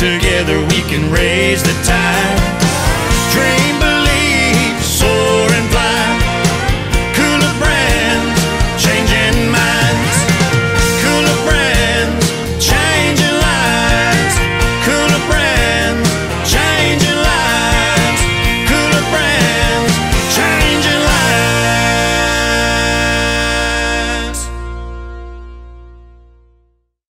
Together we can raise the tide.